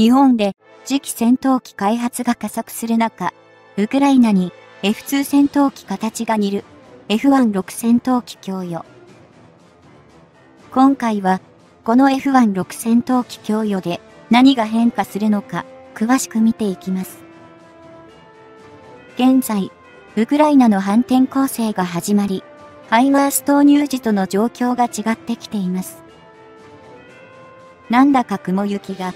日本で次期戦闘機開発が加速する中、ウクライナに F2 戦闘機形が似る F16 戦闘機供与。今回は、この F16 戦闘機供与で何が変化するのか詳しく見ていきます。現在、ウクライナの反転攻勢が始まり、ハイマース投入時との状況が違ってきています。なんだか雲行きが。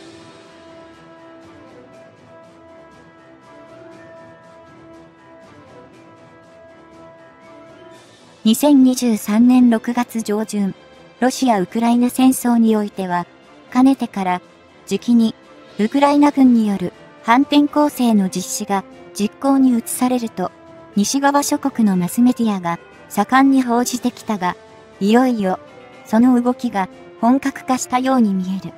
2023年6月上旬、ロシア・ウクライナ戦争においては、かねてから、時期に、ウクライナ軍による反転攻勢の実施が実行に移されると、西側諸国のマスメディアが盛んに報じてきたが、いよいよ、その動きが本格化したように見える。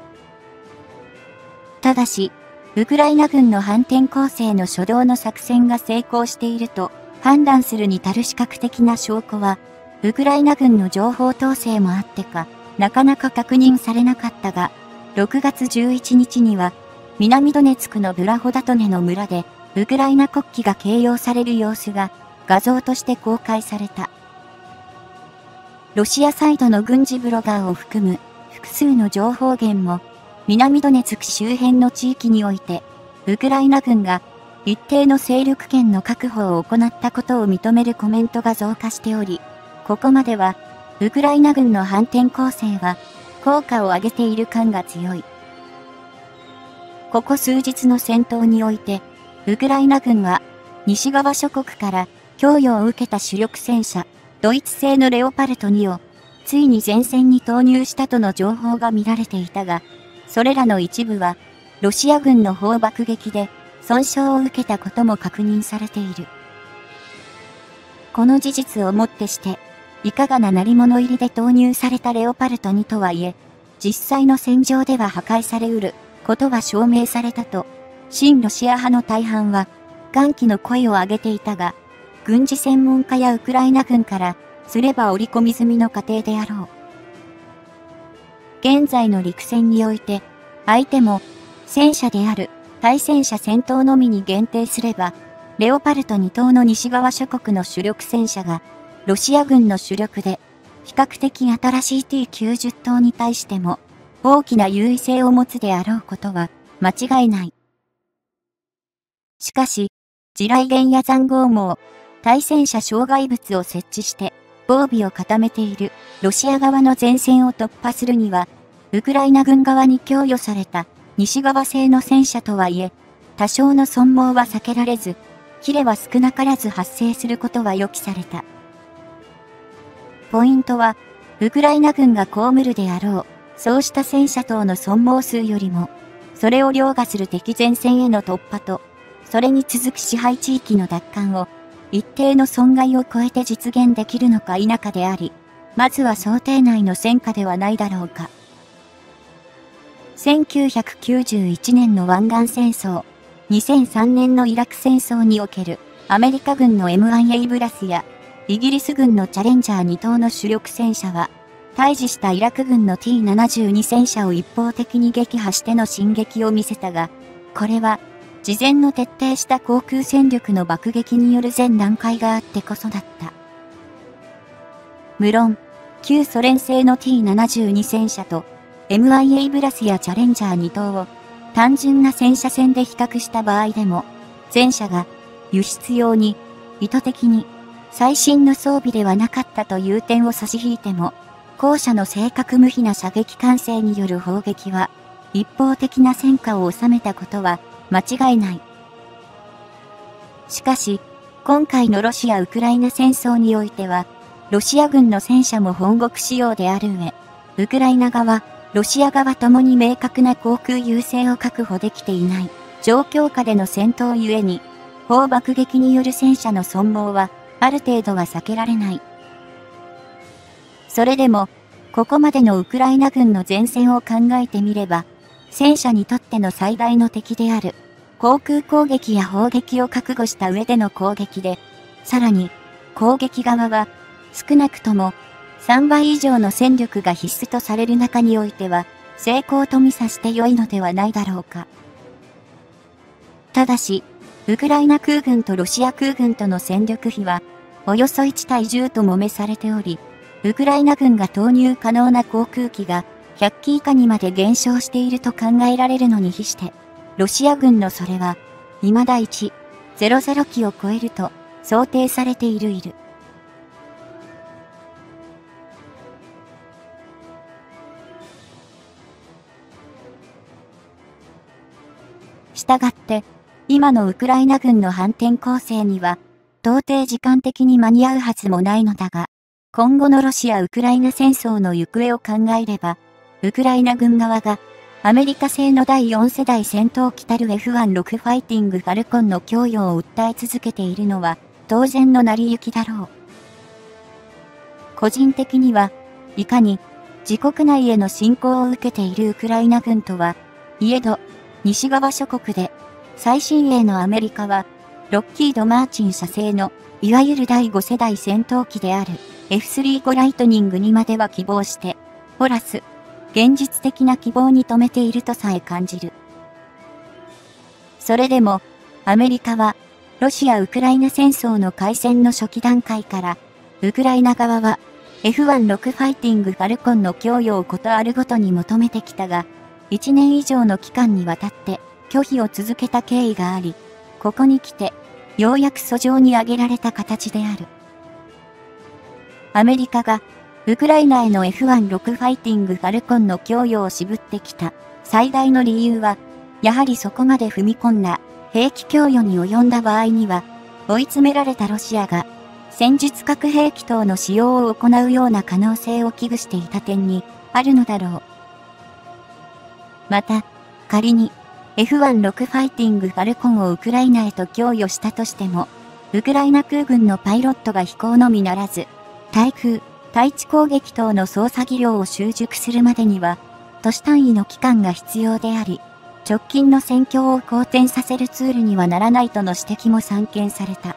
ただし、ウクライナ軍の反転攻勢の初動の作戦が成功していると判断するに足る視覚的な証拠は、ウクライナ軍の情報統制もあってか、なかなか確認されなかったが、6月11日には、南ドネツクのブラホダトネの村で、ウクライナ国旗が掲揚される様子が画像として公開された。ロシアサイドの軍事ブロガーを含む複数の情報源も、南ドネツク周辺の地域において、ウクライナ軍が一定の勢力圏の確保を行ったことを認めるコメントが増加しており、ここまでは、ウクライナ軍の反転攻勢は、効果を上げている感が強い。ここ数日の戦闘において、ウクライナ軍は、西側諸国から供与を受けた主力戦車、ドイツ製のレオパルト2を、ついに前線に投入したとの情報が見られていたが、それらの一部は、ロシア軍の砲爆撃で損傷を受けたことも確認されている。この事実をもってして、いかがな鳴り物入りで投入されたレオパルト2とはいえ、実際の戦場では破壊されうることは証明されたと、親ロシア派の大半は、歓喜の声を上げていたが、軍事専門家やウクライナ軍からすれば織り込み済みの過程であろう。現在の陸戦において、相手も戦車である対戦車戦闘のみに限定すれば、レオパルト2等の西側諸国の主力戦車が、ロシア軍の主力で、比較的新しい T90 等に対しても、大きな優位性を持つであろうことは、間違いない。しかし、地雷原や残壕網、対戦車障害物を設置して、防備を固めているロシア側の前線を突破するには、ウクライナ軍側に供与された西側製の戦車とはいえ、多少の損耗は避けられず、切れは少なからず発生することは予期された。ポイントは、ウクライナ軍が被るであろう、そうした戦車等の損耗数よりも、それを凌駕する敵前線への突破と、それに続く支配地域の奪還を一定の損害を超えて実現できるのか否かであり、まずは想定内の戦果ではないだろうか。1991年の湾岸戦争、2003年のイラク戦争におけるアメリカ軍の M1 エイブラスやイギリス軍のチャレンジャー2等の主力戦車は、対峙したイラク軍の T72 戦車を一方的に撃破しての進撃を見せたが、これは事前の徹底した航空戦力の爆撃による全段階があってこそだった。無論、旧ソ連製の T72 戦車と MIA ブラスやチャレンジャー2等を単純な戦車戦で比較した場合でも、前者が輸出用に意図的に最新の装備ではなかったという点を差し引いても、後者の正確無比な射撃管制による砲撃は、一方的な戦果を収めたことは間違いない。しかし、今回のロシア・ウクライナ戦争においては、ロシア軍の戦車も本国仕様である上、ウクライナ側、ロシア側ともに明確な航空優勢を確保できていない状況下での戦闘ゆえに、砲爆撃による戦車の損耗は、ある程度は避けられない。それでも、ここまでのウクライナ軍の前線を考えてみれば、戦車にとっての最大の敵である、航空攻撃や砲撃を覚悟した上での攻撃で、さらに、攻撃側は、少なくとも、3倍以上の戦力が必須とされる中においては、成功と見さして良いのではないだろうか。ただし、ウクライナ空軍とロシア空軍との戦力比は、およそ1対10ともめされており、ウクライナ軍が投入可能な航空機が100機以下にまで減少していると考えられるのに比して、ロシア軍のそれは、未だ1、00機を超えると想定されているいる。したがって、今のウクライナ軍の反転攻勢には、到底時間的に間に合うはずもないのだが、今後のロシア・ウクライナ戦争の行方を考えれば、ウクライナ軍側が、アメリカ製の第4世代戦闘機たる F16 ファイティングファルコンの供与を訴え続けているのは、当然の成り行きだろう。個人的には、いかに、自国内への侵攻を受けているウクライナ軍とは、いえど、西側諸国で、最新鋭のアメリカは、ロッキード・マーチン社製の、いわゆる第5世代戦闘機である F35 ライトニングにまでは希望して、ホラス、現実的な希望に止めているとさえ感じる。それでも、アメリカは、ロシア・ウクライナ戦争の開戦の初期段階から、ウクライナ側は F16 ファイティングファルコンの供与をことあるごとに求めてきたが、1年以上の期間にわたって拒否を続けた経緯があり、ここに来て、ようやく訴状に挙げられた形である。アメリカが、ウクライナへの F16 ファイティングファルコンの供与を渋ってきた最大の理由は、やはりそこまで踏み込んだ兵器供与に及んだ場合には、追い詰められたロシアが戦術核兵器等の使用を行うような可能性を危惧していた点にあるのだろう。また、仮に F16 ファイティングファルコンをウクライナへと供与したとしても、ウクライナ空軍のパイロットが飛行のみならず、対空、対地攻撃等の操作技量を習熟するまでには、都市単位の期間が必要であり、直近の戦況を好転させるツールにはならないとの指摘も散見された。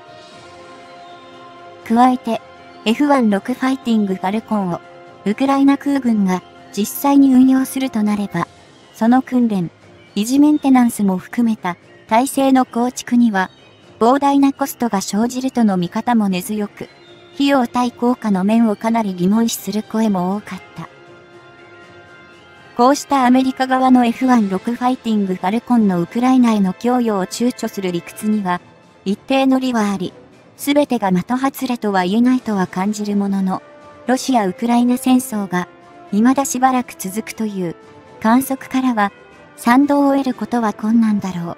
加えて、F16 ファイティングファルコンを、ウクライナ空軍が実際に運用するとなれば、その訓練、維持メンテナンスも含めた体制の構築には、膨大なコストが生じるとの見方も根強く、費用対効果の面をかなり疑問視する声も多かった。こうしたアメリカ側の F16 ファイティングファルコンのウクライナへの供与を躊躇する理屈には、一定の利はあり、すべてが的外れとは言えないとは感じるものの、ロシア・ウクライナ戦争が、未だしばらく続くという観測からは、賛同を得ることは困難だろう。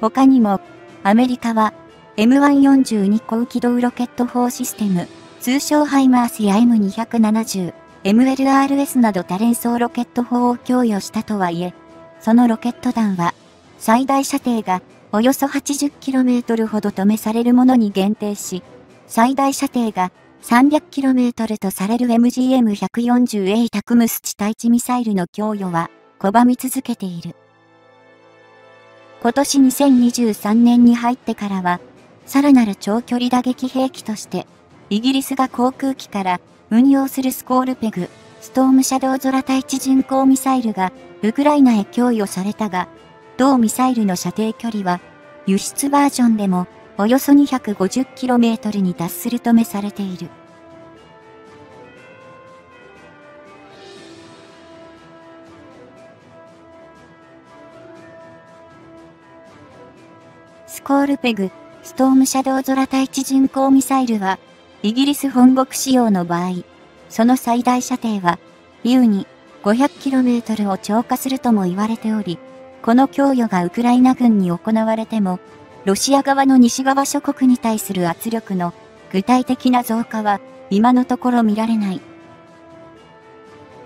他にも、アメリカは、M142 高機動ロケット砲システム、通称ハイマースや M270、MLRS など多連装ロケット砲を供与したとはいえ、そのロケット弾は、最大射程がおよそ 80km ほど止めされるものに限定し、最大射程が 300km とされる MGM140A タクムス地対地ミサイルの供与は拒み続けている。今年2023年に入ってからは、さらなる長距離打撃兵器として、イギリスが航空機から運用するスコールペグ、ストームシャドウ空対地巡航ミサイルがウクライナへ供与されたが、同ミサイルの射程距離は輸出バージョンでもおよそ 250km に達するとめされている。スコールペグ、ストームシャドウ空対地巡航ミサイルは、イギリス本国仕様の場合、その最大射程は、優に 500km を超過するとも言われており、この供与がウクライナ軍に行われても、ロシア側の西側諸国に対する圧力の具体的な増加は今のところ見られない。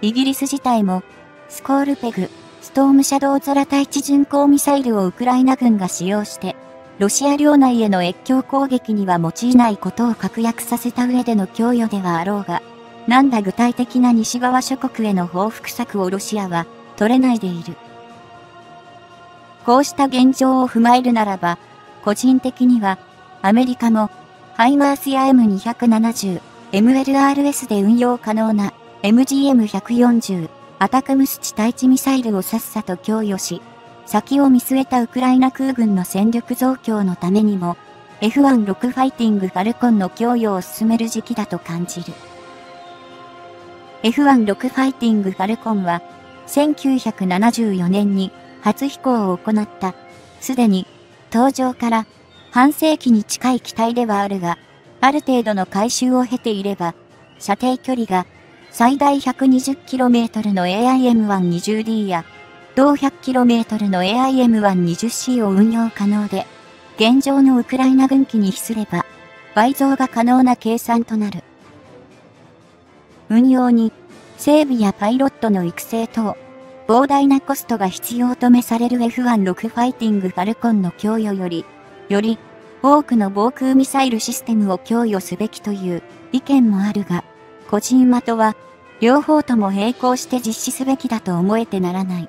イギリス自体も、スコールペグ、ストームシャドウ空対地巡航ミサイルをウクライナ軍が使用して、ロシア領内への越境攻撃には用いないことを確約させた上での供与ではあろうが、なんだ具体的な西側諸国への報復策をロシアは取れないでいる。こうした現状を踏まえるならば、個人的には、アメリカも、ハイマースや M270、MLRS で運用可能な MGM140、アタクムス地対地ミサイルをさっさと供与し、先を見据えたウクライナ空軍の戦力増強のためにも、F16 ファイティングファルコンの供与を進める時期だと感じる。F16 ファイティングファルコンは、1974年に初飛行を行った、すでに登場から半世紀に近い機体ではあるが、ある程度の改修を経ていれば、射程距離が最大 120km の AIM-120D や、同 100km の AIM-120C を運用可能で、現状のウクライナ軍機に比すれば、倍増が可能な計算となる。運用に、整備やパイロットの育成等、膨大なコストが必要とめされる F16 ファイティングファルコンの供与より、より多くの防空ミサイルシステムを供与すべきという意見もあるが、個人的は両方とも並行して実施すべきだと思えてならない。